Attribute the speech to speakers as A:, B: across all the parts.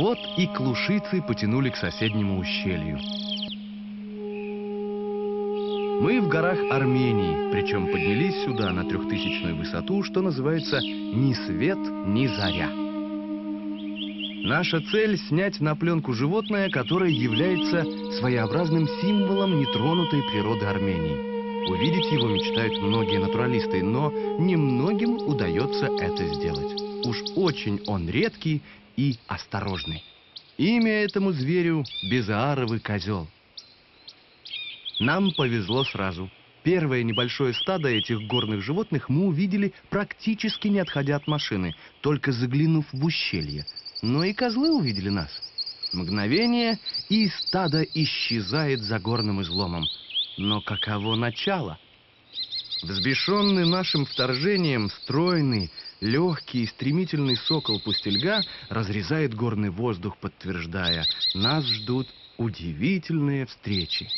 A: Вот и клушицы потянули к соседнему ущелью. Мы в горах Армении, причем поднялись сюда на трехтысячную высоту, что называется «ни свет, ни заря». Наша цель — снять на пленку животное, которое является своеобразным символом нетронутой природы Армении. Увидеть его мечтают многие натуралисты, но немногим удается это сделать. Уж очень он редкий и осторожный. Имя этому зверю — безааровый козел. Нам повезло сразу. Первое небольшое стадо этих горных животных мы увидели практически не отходя от машины, только заглянув в ущелье. Но и козлы увидели нас. Мгновение, и стадо исчезает за горным изломом. Но каково начало? Взбешенный нашим вторжением, стройный, легкий и стремительный сокол пустельга разрезает горный воздух, подтверждая, нас ждут удивительные встречи.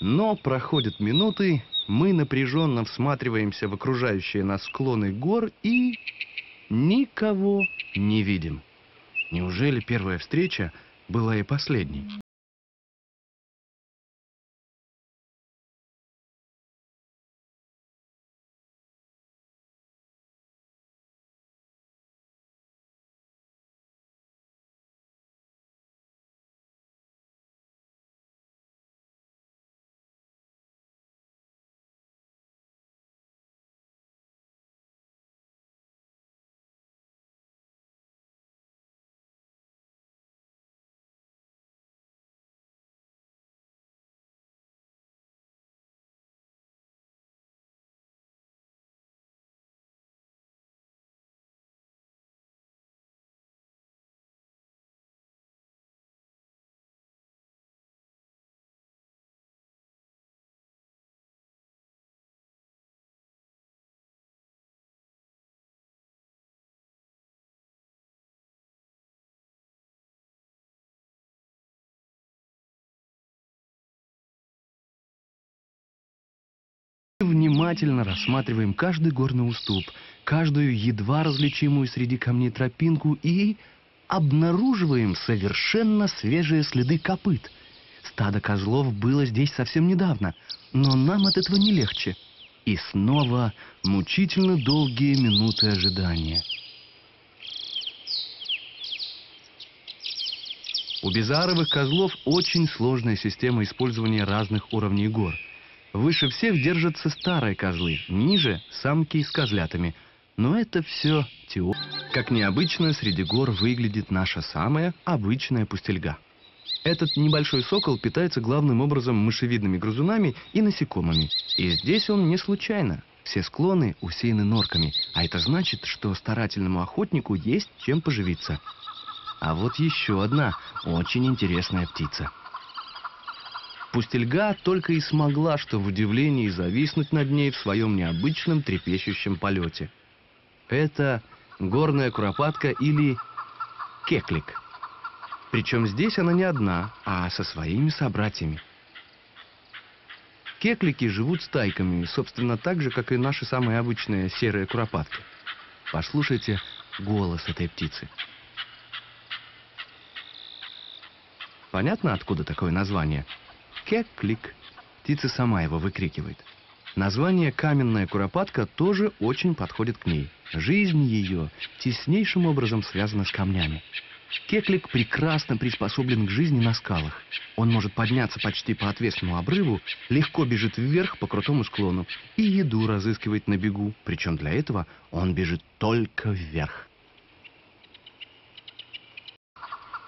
A: Но проходят минуты, мы напряженно всматриваемся в окружающие нас склоны гор и никого не видим. Неужели первая встреча была и последней? Внимательно рассматриваем каждый горный уступ, каждую едва различимую среди камней тропинку и обнаруживаем совершенно свежие следы копыт. Стадо козлов было здесь совсем недавно, но нам от этого не легче. И снова мучительно долгие минуты ожидания. У безаровых козлов очень сложная система использования разных уровней гор – Выше всех держатся старые козлы, ниже – самки с козлятами. Но это все теория. Как необычно среди гор выглядит наша самая обычная пустельга. Этот небольшой сокол питается главным образом мышевидными грызунами и насекомыми. И здесь он не случайно. Все склоны усеяны норками, а это значит, что старательному охотнику есть чем поживиться. А вот еще одна очень интересная птица – Пустельга только и смогла, что в удивлении зависнуть над ней в своем необычном трепещущем полете. Это горная куропатка или кеклик. Причем здесь она не одна, а со своими собратьями. Кеклики живут стайками, собственно, так же, как и наши самые обычные серые куропатки. Послушайте голос этой птицы. Понятно, откуда такое название? Кек-клик. Птица сама его выкрикивает. Название «каменная куропатка» тоже очень подходит к ней. Жизнь ее теснейшим образом связана с камнями. Кеклик прекрасно приспособлен к жизни на скалах. Он может подняться почти по отвесному обрыву, легко бежит вверх по крутому склону и еду разыскивает на бегу, причем для этого он бежит только вверх.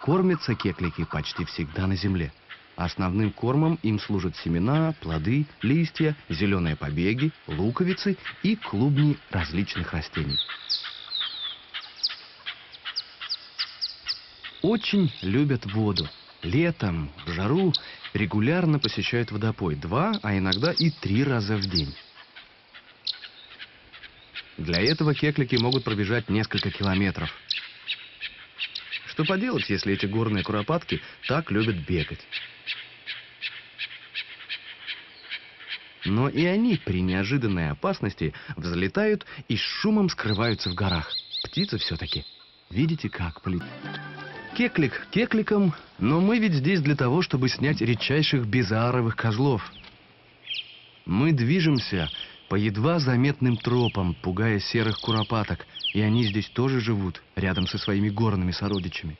A: Кормятся кеклики почти всегда на земле. Основным кормом им служат семена, плоды, листья, зеленые побеги, луковицы и клубни различных растений. Очень любят воду. Летом, в жару, регулярно посещают водопой два, а иногда и три раза в день. Для этого кеклики могут пробежать несколько километров. Что поделать, если эти горные куропатки так любят бегать? Но и они при неожиданной опасности взлетают и с шумом скрываются в горах. Птицы все-таки. Видите, как полетит? Кеклик кекликом, но мы ведь здесь для того, чтобы снять редчайших безааровых козлов. Мы движемся по едва заметным тропам, пугая серых куропаток, и они здесь тоже живут, рядом со своими горными сородичами.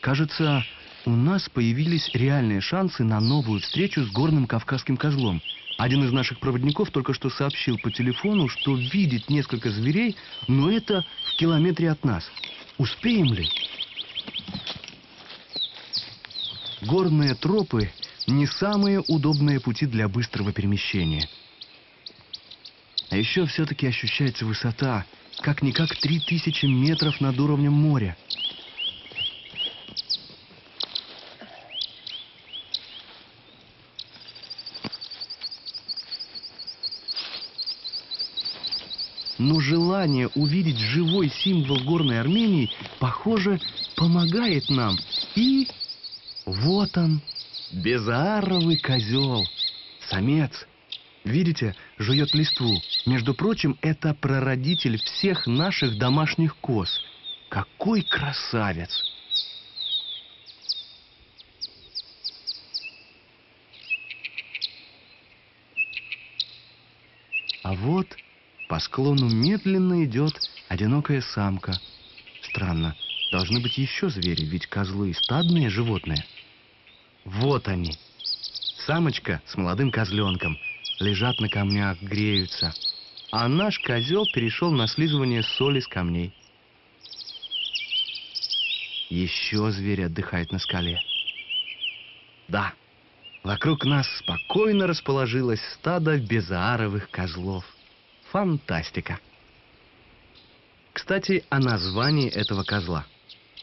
A: Кажется, у нас появились реальные шансы на новую встречу с горным кавказским козлом. Один из наших проводников только что сообщил по телефону, что видит несколько зверей, но это в километре от нас. Успеем ли? Горные тропы не самые удобные пути для быстрого перемещения. А еще все-таки ощущается высота, как-никак 3000 метров над уровнем моря. Но желание увидеть живой символ горной Армении, похоже, помогает нам. И вот он, безааровый козел, самец. Видите, жует листву. Между прочим, это прародитель всех наших домашних коз. Какой красавец! А вот по склону медленно идет одинокая самка. Странно, должны быть еще звери, ведь козлы стадные животные. Вот они. Самочка с молодым козленком лежат на камнях, греются. А наш козел перешел на слизывание соли с камней. Еще зверь отдыхает на скале. Да, вокруг нас спокойно расположилось стадо безааровых козлов. Фантастика. Кстати, о названии этого козла.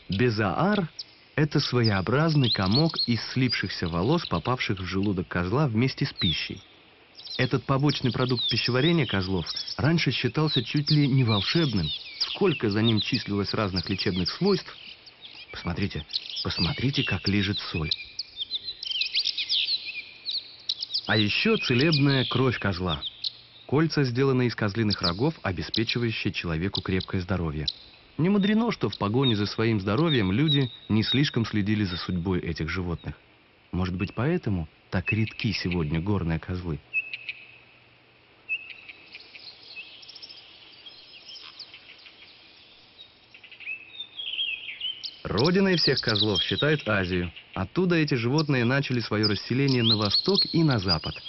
A: Безаар – это своеобразный комок из слипшихся волос, попавших в желудок козла вместе с пищей. Этот побочный продукт пищеварения козлов раньше считался чуть ли не волшебным. Сколько за ним числилось разных лечебных свойств. Посмотрите, посмотрите, как лежит соль. А еще целебная кровь козла – Кольца сделаны из козлиных рогов, обеспечивающие человеку крепкое здоровье. Не мудрено, что в погоне за своим здоровьем люди не слишком следили за судьбой этих животных. Может быть, поэтому так редки сегодня горные козлы. Родиной всех козлов считают Азию. Оттуда эти животные начали свое расселение на восток и на запад –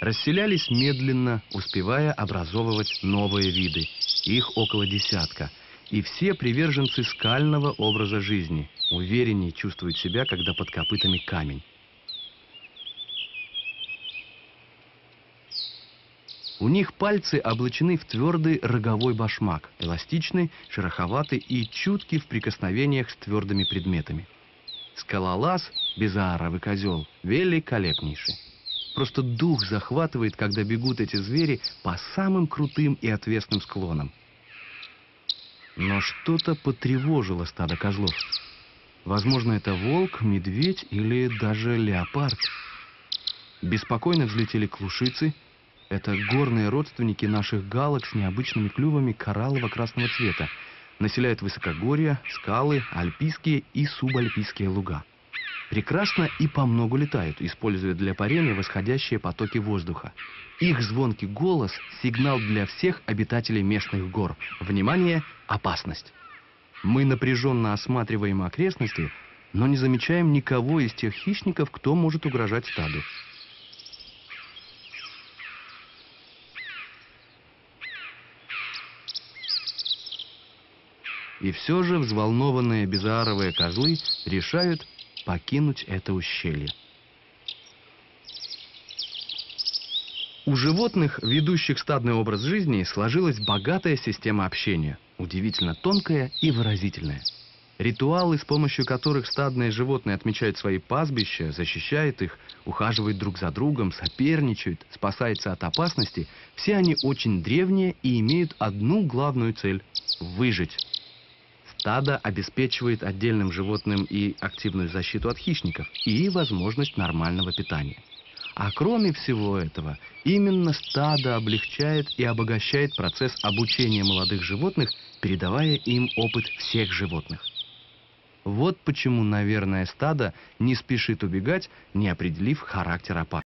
A: расселялись медленно, успевая образовывать новые виды. Их около десятка. И все приверженцы скального образа жизни, увереннее чувствуют себя, когда под копытами камень. У них пальцы облачены в твердый роговой башмак, эластичный, шероховатый и чуткий в прикосновениях с твердыми предметами. Скалолаз, безааровый козел, великолепнейший. Просто дух захватывает, когда бегут эти звери по самым крутым и отвесным склонам. Но что-то потревожило стадо козлов. Возможно, это волк, медведь или даже леопард. Беспокойно взлетели клушицы. Это горные родственники наших галок с необычными клювами кораллово-красного цвета. Населяют высокогорья, скалы, альпийские и субальпийские луга прекрасно и по многу летают, используя для парения восходящие потоки воздуха. Их звонкий голос – сигнал для всех обитателей местных гор. Внимание, опасность! Мы напряженно осматриваем окрестности, но не замечаем никого из тех хищников, кто может угрожать стаду. И все же взволнованные безааровые козлы решают покинуть это ущелье. У животных, ведущих стадный образ жизни, сложилась богатая система общения, удивительно тонкая и выразительная. Ритуалы, с помощью которых стадные животные отмечают свои пастбища, защищают их, ухаживают друг за другом, соперничают, спасаются от опасности, все они очень древние и имеют одну главную цель – выжить. Стадо обеспечивает отдельным животным и активную защиту от хищников, и возможность нормального питания. А кроме всего этого, именно стадо облегчает и обогащает процесс обучения молодых животных, передавая им опыт всех животных. Вот почему, наверное, стадо не спешит убегать, не определив характер опасности.